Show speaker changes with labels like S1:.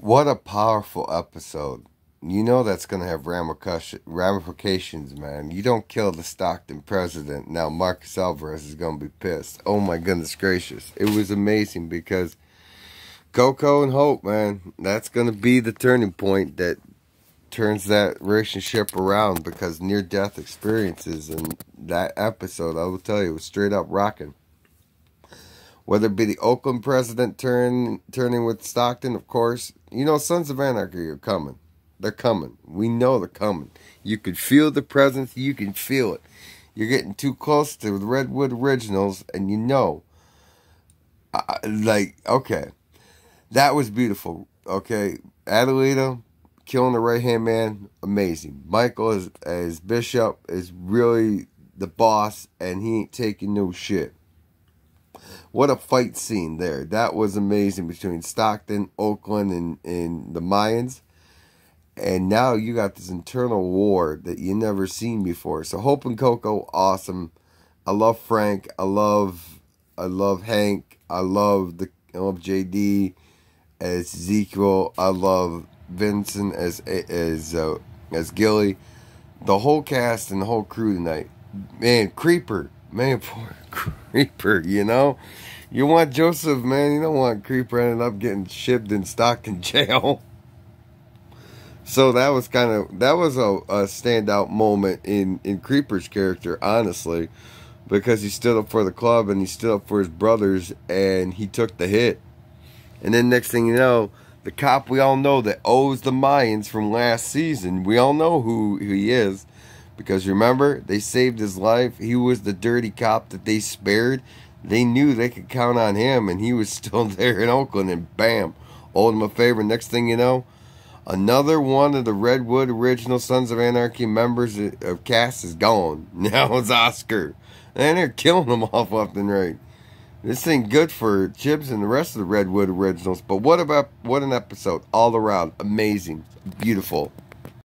S1: What a powerful episode. You know that's going to have ramifications, man. You don't kill the Stockton president. Now Marcus Alvarez is going to be pissed. Oh my goodness gracious. It was amazing because Coco and Hope, man, that's going to be the turning point that turns that relationship around because near death experiences and that episode, I will tell you, was straight up rocking. Whether it be the Oakland president turn turning with Stockton, of course, you know Sons of Anarchy are coming. They're coming. We know they're coming. You can feel the presence. You can feel it. You're getting too close to the Redwood Originals, and you know, like, okay, that was beautiful. Okay, Adelita killing the right hand man, amazing. Michael as as Bishop is really the boss, and he ain't taking no shit. What a fight scene there. That was amazing between Stockton, Oakland, and, and the Mayans. And now you got this internal war that you never seen before. So Hope and Coco, awesome. I love Frank. I love I love Hank. I love the I love JD as Ezekiel. I love Vincent as as uh, as Gilly. The whole cast and the whole crew tonight. Man, Creeper. Man, poor Creeper, you know? You want Joseph, man. You don't want Creeper ending up getting shipped and stocked in jail. So that was kind of that was a, a standout moment in in Creeper's character, honestly, because he stood up for the club and he stood up for his brothers and he took the hit. And then next thing you know, the cop we all know that owes the Mayans from last season. We all know who, who he is. Because remember, they saved his life. He was the dirty cop that they spared. They knew they could count on him, and he was still there in Oakland, and bam, owed him a favor. Next thing you know, another one of the Redwood original Sons of Anarchy members of cast is gone. Now it's Oscar. And they're killing them off left and right. This thing good for Chibs and the rest of the Redwood originals. But what about what an episode all around? Amazing, beautiful.